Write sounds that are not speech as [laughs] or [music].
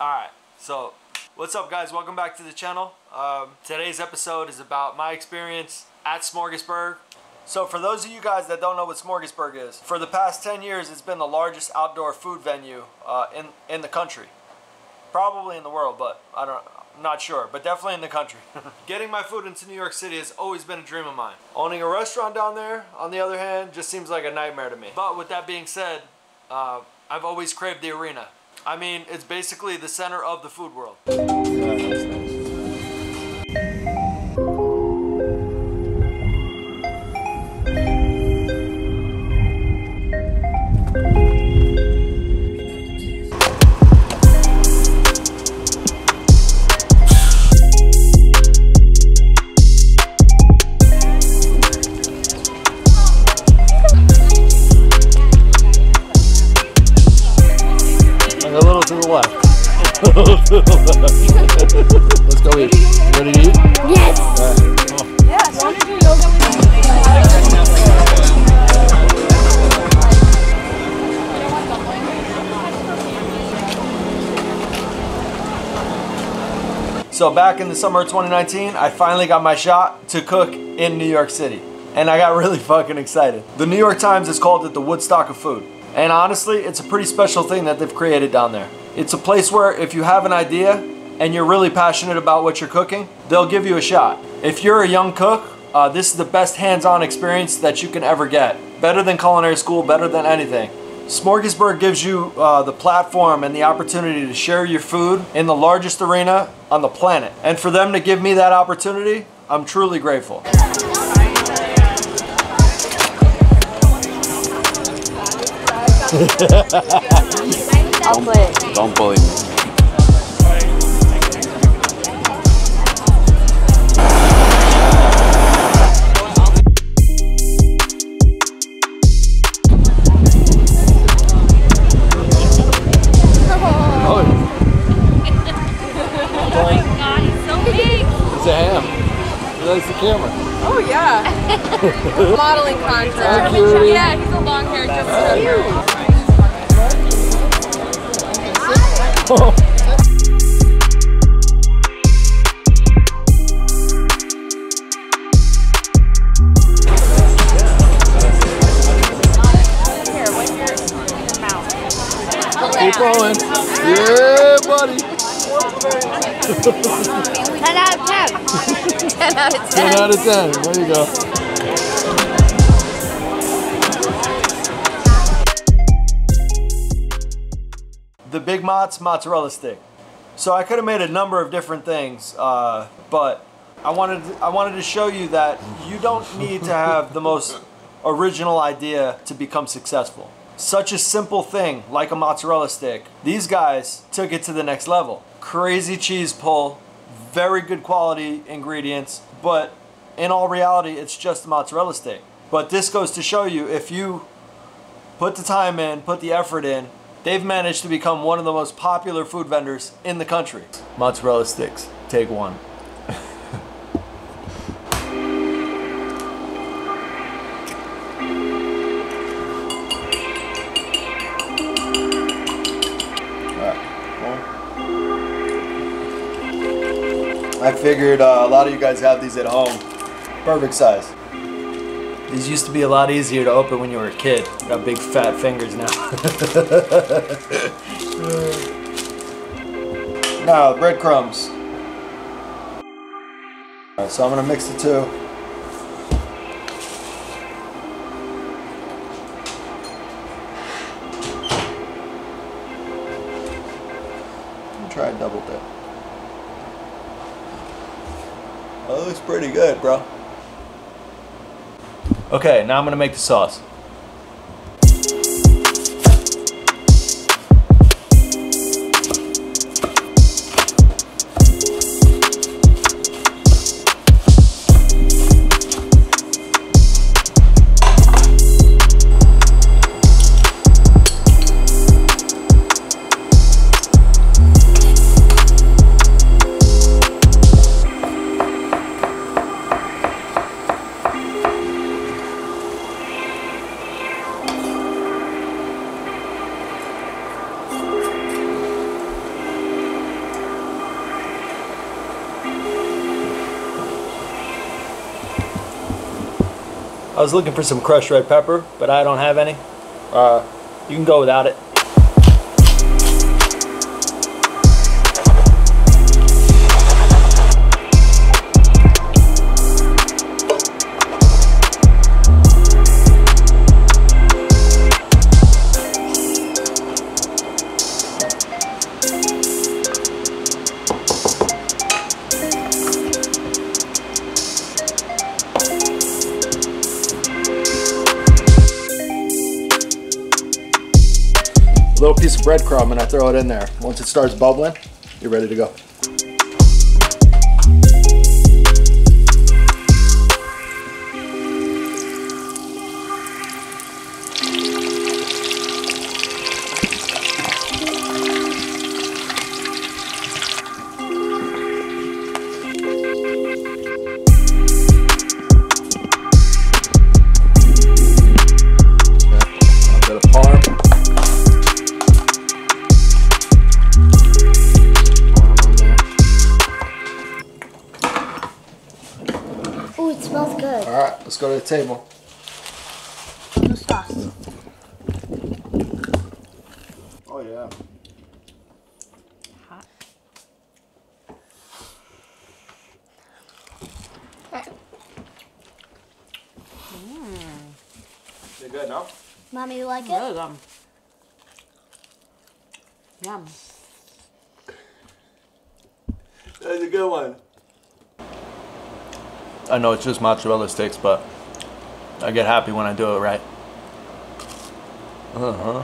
Alright, so what's up guys? Welcome back to the channel. Um, today's episode is about my experience at Smorgasburg. So for those of you guys that don't know what Smorgasburg is, for the past 10 years it's been the largest outdoor food venue uh, in, in the country. Probably in the world, but I don't I'm not sure, but definitely in the country. [laughs] Getting my food into New York City has always been a dream of mine. Owning a restaurant down there, on the other hand, just seems like a nightmare to me. But with that being said, uh, I've always craved the arena. I mean, it's basically the center of the food world. To the left. Let's go eat. You ready to eat? Yes. So back in the summer of 2019, I finally got my shot to cook in New York City. And I got really fucking excited. The New York Times has called it the Woodstock of food. And honestly, it's a pretty special thing that they've created down there. It's a place where if you have an idea and you're really passionate about what you're cooking, they'll give you a shot. If you're a young cook, uh, this is the best hands-on experience that you can ever get. Better than culinary school, better than anything. Smorgasburg gives you uh, the platform and the opportunity to share your food in the largest arena on the planet. And for them to give me that opportunity, I'm truly grateful. [laughs] I'll play. Don't bully me. Oh, my God, he's so big. it's a ham. He likes the camera. Oh yeah. [laughs] Modeling contract. Yeah, he's a long haired just Keep going. Yeah, buddy. 10 out of 10. 10 out of 10. 10 out of 10. There you go. The Big Mozz mozzarella stick. So I could have made a number of different things, uh, but I wanted I wanted to show you that you don't need to have the most original idea to become successful. Such a simple thing like a mozzarella stick. These guys took it to the next level. Crazy cheese pull, very good quality ingredients, but in all reality, it's just a mozzarella stick. But this goes to show you if you put the time in, put the effort in, they've managed to become one of the most popular food vendors in the country. Mozzarella sticks, take one. I figured uh, a lot of you guys have these at home. Perfect size. These used to be a lot easier to open when you were a kid. Got big fat fingers now. [laughs] now, breadcrumbs. Alright, so I'm gonna mix the two. Try a double dip. Oh, looks pretty good, bro. Okay, now I'm gonna make the sauce. I was looking for some crushed red pepper, but I don't have any. Uh, you can go without it. Little piece of breadcrumb and I throw it in there. Once it starts bubbling, you're ready to go. Ooh, it smells good. All right, let's go to the table. No sauce. Oh yeah. Mm. You good now? Mommy, you like it? Really good. Um, yum. That's a good one. I know it's just mozzarella sticks, but I get happy when I do it right. Uh huh.